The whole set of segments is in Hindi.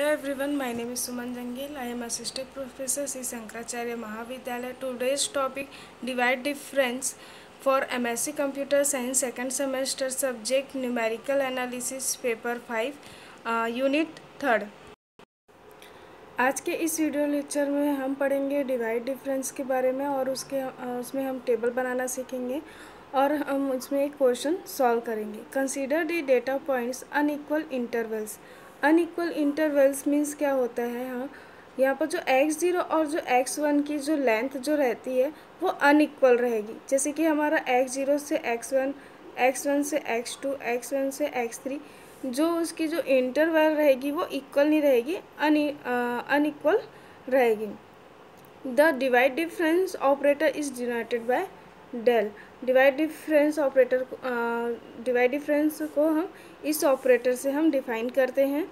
Hello everyone my name is Suman Jangil I am assistant professor Shri Shankaracharya Mahavidyalaya today's topic divide difference for MSc computer science second semester subject numerical analysis paper five unit third आज के इस वीडियो लेक्चर में हम पढ़ेंगे डिवाइड डिफरेंस के बारे में और उसके uh, उसमें हम टेबल बनाना सीखेंगे और हम उसमें एक क्वेश्चन सॉल्व करेंगे. Consider the data points unequal intervals unequal intervals means क्या होता है हाँ? यहाँ पर जो एक्स ज़ीरो और जो एक्स वन की जो लेंथ जो रहती है, वो अनइक्वल रहेगी। जैसे कि हमारा एक्स ज़ीरो से एक्स वन एक्स वन से एक्स टू एक्स वन से एक्स थ्री जो उसकी जो इंटरवल रहेगी, वो इक्वल नहीं रहेगी अनइक्वल रहेगी। The divide difference operator is denoted by del divide difference operator divide difference को हम इस ऑपरेटर से हम डिफाइन करते हैं।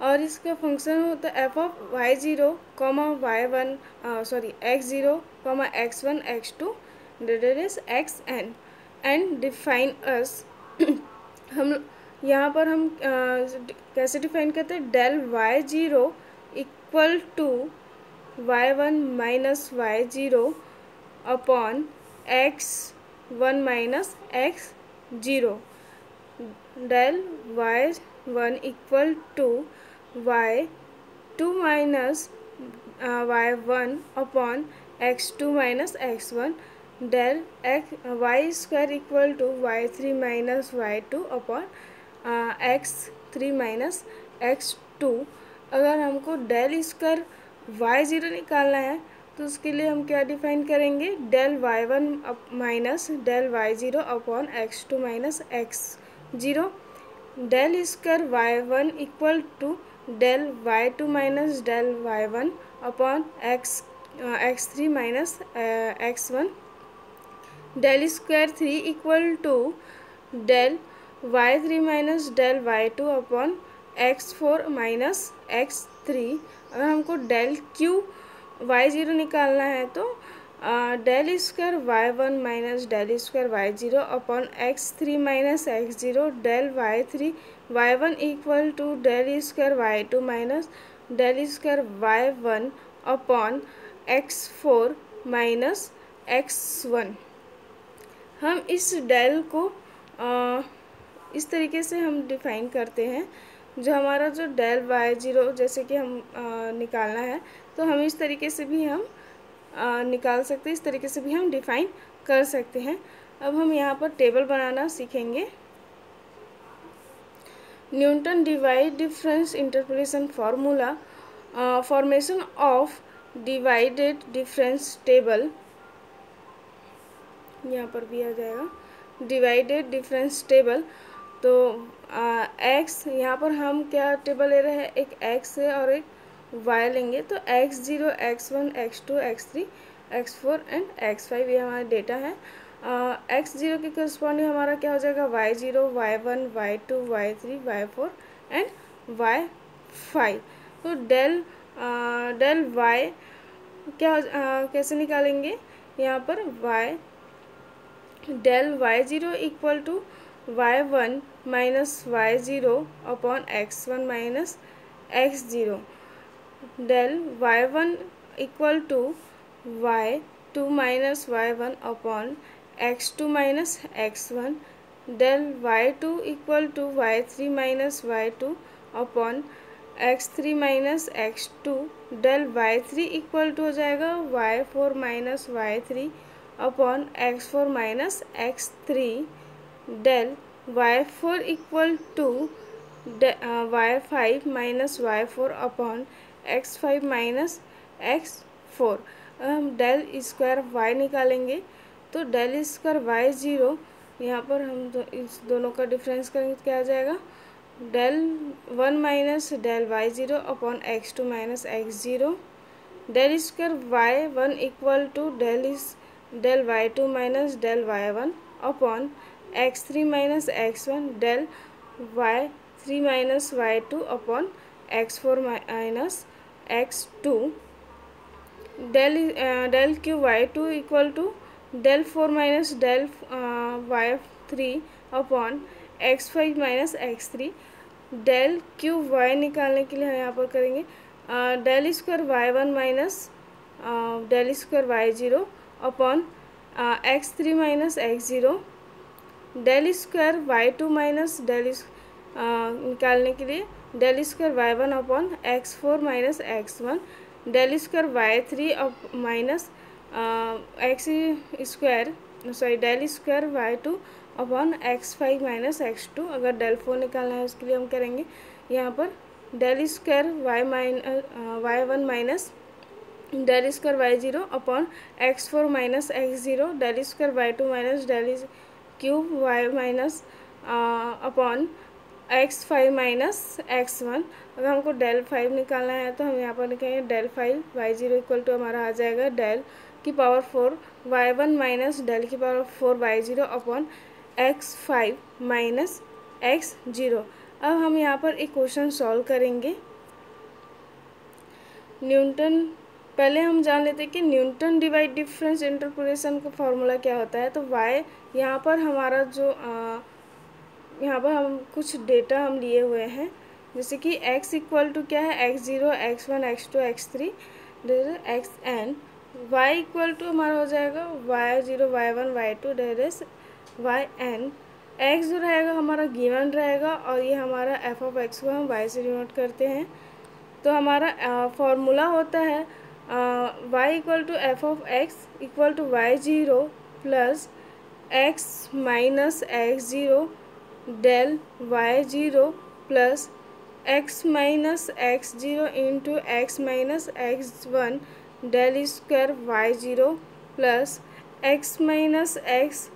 और इसका फ़ंक्शन होता है F of Y zero comma Y one sorry X zero comma X one X two that is X N and define us हम यहाँ पर हम uh, कैसे डिफाइन करते हैं? Del Y zero equal to Y one minus Y zero upon X one minus X zero. Del Y one equal to Y two minus Y one upon X two minus X one. Del X, Y square equal to Y three minus Y two upon X three minus X two. अगर हमको डेल स्क्वायर वाई ज़ीरो निकालना है तो उसके लिए हम क्या डिफाइन करेंगे? Del Y one minus del Y zero upon X two minus X zero del square Y one equal to del Y two minus del Y one upon X X three minus X one del square three equal to del Y three minus del Y two upon X four minus X three अगर हमको डेल क्यू वाई ज़ीरो निकालना है तो del square Y one minus del square Y zero upon X three minus X zero del Y three Y one equal to del square Y two minus del square Y one upon X four minus X one हम इस डेल को आ, इस तरीके से हम डिफाइन करते हैं। जो हमारा जो डेल वाई ज़ीरो जैसे कि हम आ, निकालना है तो हम इस तरीके से भी हम आ, निकाल सकते हैं इस तरीके से भी हम डिफाइन कर सकते हैं। अब हम यहाँ पर टेबल बनाना सीखेंगे। Newton divide difference interpretation formula formation of divided difference table यहाँ पर भी आ जाएगा। डिवाइडेड डिफरेंस टेबल तो एक्स यहाँ पर हम क्या टेबल ले रहे हैं? एक एक्स है और एक वाई लेंगे तो X zero X one X two X three X four and X five ये हमारा डेटा है। एक्स ज़ीरो के करस्पॉन्डिंग हमारा क्या हो जाएगा? Y zero Y one Y two Y three Y four and Y five तो डेल डेल वाई क्या आ, कैसे निकालेंगे? यहाँ पर Y del Y zero equal to Y one minus Y zero upon X one minus X zero del Y one equal to Y two minus Y one upon X two minus X one del Y two equal to Y three minus Y two upon X three minus X two del Y three equal to हो जाएगा Y four minus Y three upon X four minus X three del Y four equal to Y five minus Y four upon X five minus X four हम डेल स्क्वायर वाई निकालेंगे तो डेल स्क्वायर वाई ज़ीरो यहाँ पर हम दो, इस दोनों का डिफरेंस करेंगे तो क्या आ जाएगा? Del one minus del Y zero upon X two minus X zero del square Y one equal to del इस del Y two minus del Y one upon X three minus X one del Y three minus Y two upon X four minus X two del del Q Y two equal to del four minus del Y three upon X five minus X three del Q y निकालने के लिए हम यहाँ पर करेंगे del square y one minus del square y zero upon x three minus x zero del square y two minus del निकालने के लिए del square y one upon x four minus x one, del square y three up minus x square, sorry, del square y two upon x five minus x two. अगर डेल फोर निकालना है उसके लिए हम करेंगे यहाँ पर del square y mine y one minus del square y zero upon x four minus x zero, del square y two minus del cube y minus upon x five minus x one अगर हमको डेल फाइव निकालना है तो हम यहाँ पर लिखेंगे del five y zero equal to हमारा आ जाएगा डेल की power four y one minus del की power four y zero upon x five minus x zero अब हम यहाँ पर एक क्वेश्चन सॉल्व करेंगे। न्यूटन पहले हम जान लेते हैं कि न्यूटन डिवाइड डिफरेंस इंटरपोलेशन का फॉर्मूला क्या होता है तो वाई यहाँ पर हमारा जो आ, यहाँ पर हम कुछ डेटा हम लिए हुए हैं। जैसे कि x इक्वल टू क्या है? x zero x one x two x three x n y equal to हमारा हो जाएगा y zero y one y two there is y n x जो रहेगा हमारा गिवन रहेगा और ये हमारा एफ़ ऑफ़ एक्स को हम वाई से डिनोट करते हैं। तो हमारा फॉर्मूला होता है y equal to f of x equal to y zero plus x minus x zero del y zero plus x minus x zero into x minus x one del square y zero plus x minus x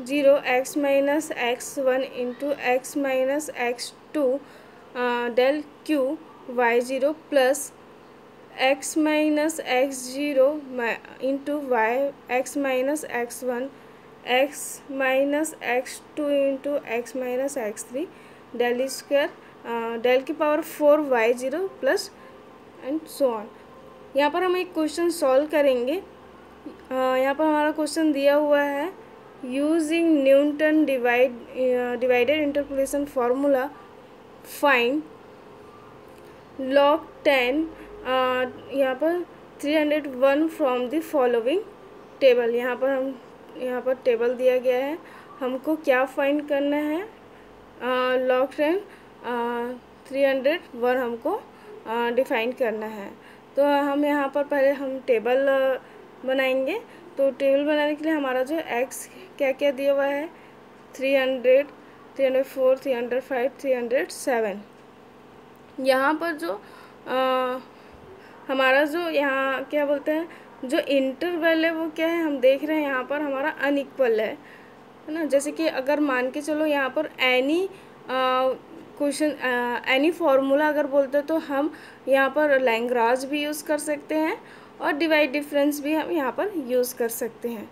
zero x minus x one into x minus x two del cube y zero plus x minus x zero into y x minus x one x minus x two into x minus x three del square del की power four y zero plus and so on यहाँ पर हम एक क्वेश्चन सॉल्व करेंगे। यहाँ पर हमारा क्वेश्चन दिया हुआ है। Using Newton divide divided interpolation formula find log ten यहाँ पर three hundred one from the following table यहाँ पर हम यहाँ पर टेबल दिया गया है। हमको क्या फाइंड करना है? Log ten three hundred one हमको डिफाइन करना है। तो हम यहाँ पर पहले हम टेबल बनाएँगे। तो टेबल बनाने के लिए हमारा जो एक्स क्या क्या दिया हुआ है? Three hundred three hundred four three hundred five three hundred seven यहाँ पर जो आ, हमारा जो यहाँ क्या बोलते हैं? जो इंटरवल है वो क्या है, हम देख रहे हैं यहाँ पर हमारा अनइक्वल है है ना? जैसे कि अगर मान के चलो यहाँ पर एनी क्वेश्चन एनी फार्मूला अगर बोलते तो हम यहाँ पर लैंग्राज भी यूज़ कर सकते हैं और डिवाइड डिफरेंस भी हम यहाँ पर यूज़ कर सकते हैं।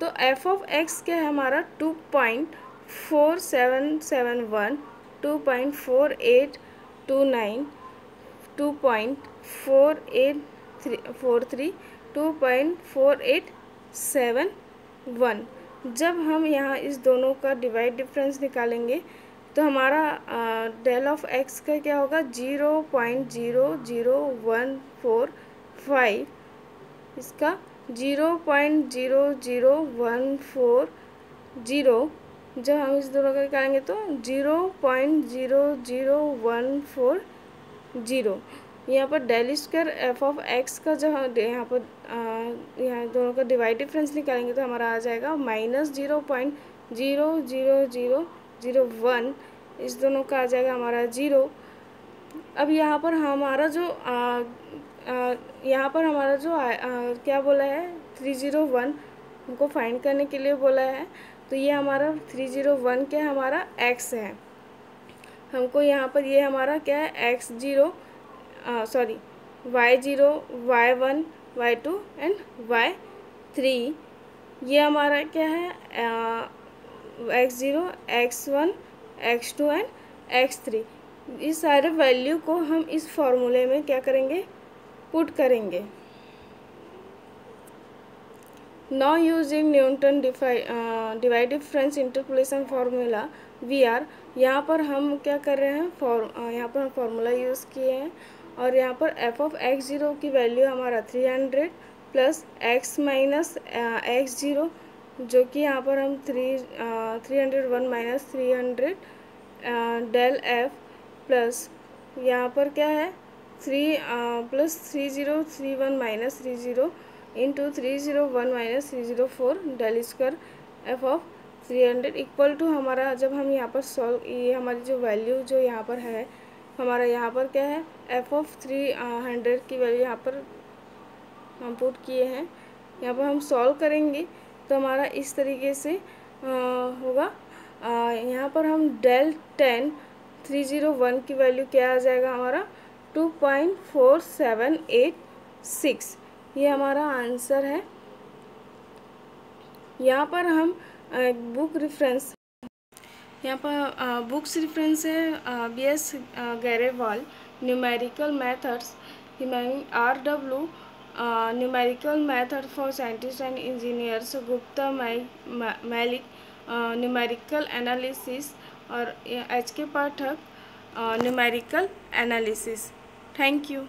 तो एफ़ ऑफ़ एक्स क्या है हमारा? Two point four seven seven one two point four eight two nine two point four eight three four three two point four eight seven one जब हम यहाँ इस दोनों का डिवाइड डिफरेंस निकालेंगे तो हमारा डेल ऑफ़ एक्स का क्या होगा? Zero point zero zero one four five इसका zero point zero zero one four zero जब हम इस दोनों का निकालेंगे तो zero point zero zero one four zero यहाँ पर del square f of x का जो यहाँ पर यहाँ दोनों का डिवाइड डिफरेंस निकालेंगे तो हमारा आ जाएगा minus zero point zero zero zero zero one इस दोनों का आ जाएगा हमारा ज़ीरो अब यहाँ पर हमारा जो यहाँ पर हमारा जो आ, आ, क्या बोला है? थ्री ज़ीरो वन हमको फाइंड करने के लिए बोला है। तो ये हमारा थ्री ज़ीरो वन क्या हमारा एक्स है। हमको यहाँ पर ये हमारा क्या है? X zero sorry y zero y one y two and y three ये हमारा क्या है? X zero x one x two and x three इस सारे वैल्यू को हम इस फॉर्मूले में क्या करेंगे? पुट करेंगे। Now using Newton divide difference interpolation formula we are यहाँ पर हम क्या कर रहे हैं? फॉर यहाँ पर हम फार्मूला यूज़ किए हैं। और यहाँ पर एफ़ ऑफ़ एक्स ज़ीरो की वैल्यू हमारा three hundred plus x minus x zero जो कि यहाँ पर हम three three hundred one minus three hundred del f plus यहाँ पर क्या है? Three plus three zero three one minus three zero into three zero one minus three zero four del square f of three hundred equal to हमारा जब हम यहाँ पर सॉल्व ये हमारी जो वैल्यू जो यहाँ पर है, हमारा यहाँ पर क्या है? एफ़ ऑफ़ थ्री हंड्रेड की वैल्यू यहाँ पर हम पुट किए हैं। यहाँ पर हम सॉल्व करेंगे तो हमारा इस तरीके से आ, होगा। यहाँ पर हम del ten three zero one की वैल्यू क्या आ जाएगा हमारा? Two point four seven eight six ये हमारा आंसर है। यहाँ पर हम बुक रेफरेंस यहाँ पर बुक्स रेफरेंस है B S Grewal numerical methods R W numerical method for scientist and engineers Gupta Malik numerical analysis और H K Pathak numerical analysis thank you